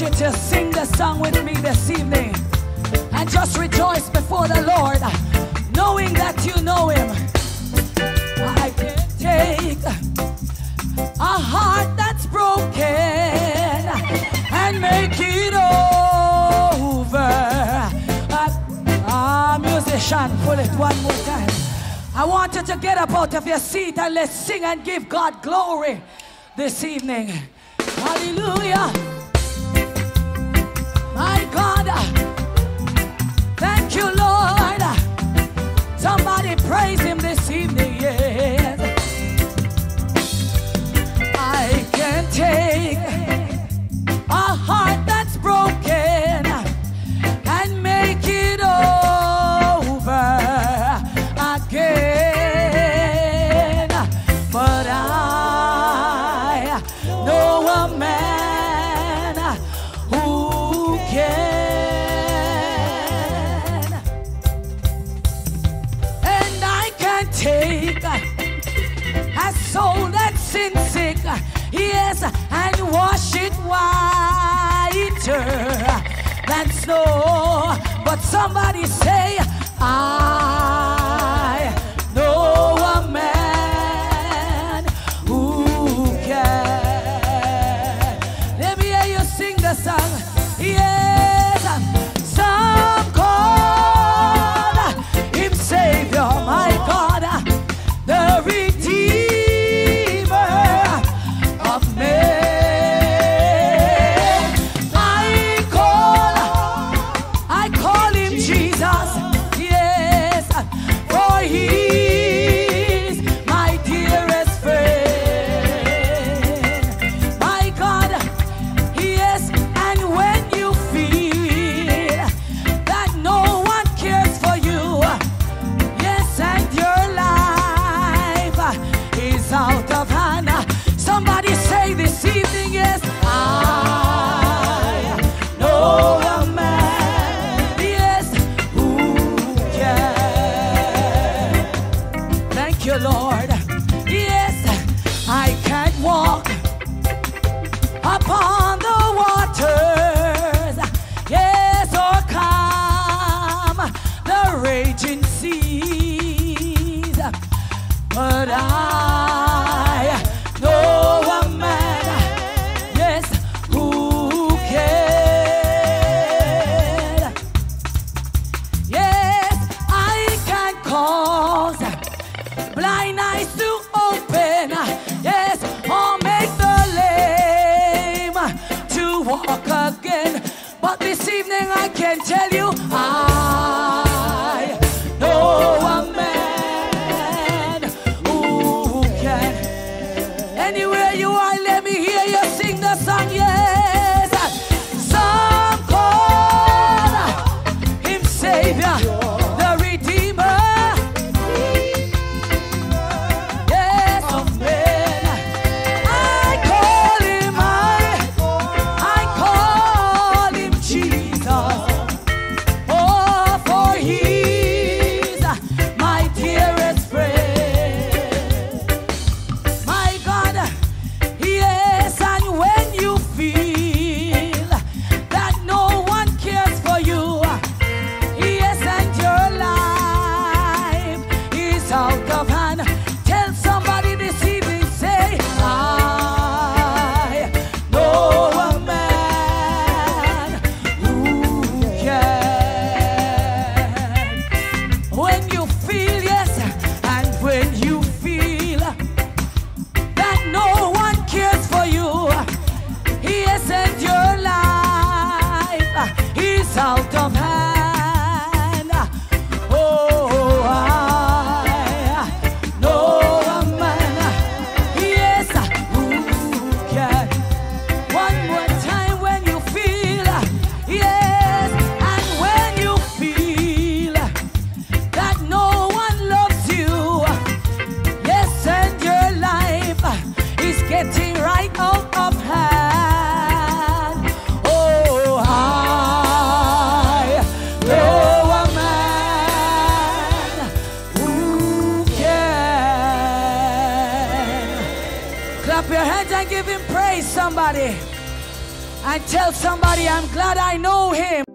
encourage you to sing the song with me this evening and just rejoice before the Lord, knowing that you know Him. I can take a heart that's broken and make it over. Ah, musician, pull it one more time. I want you to get up out of your seat and let's sing and give God glory this evening. Hallelujah. Ai, corda! take a soul that's sin sick, yes, and wash it whiter than snow. But somebody say, ah. upon the waters. Yes, oh, or calm the raging seas. But I again. But this evening I can tell you I Clap your hands and give him praise, somebody. And tell somebody, I'm glad I know him.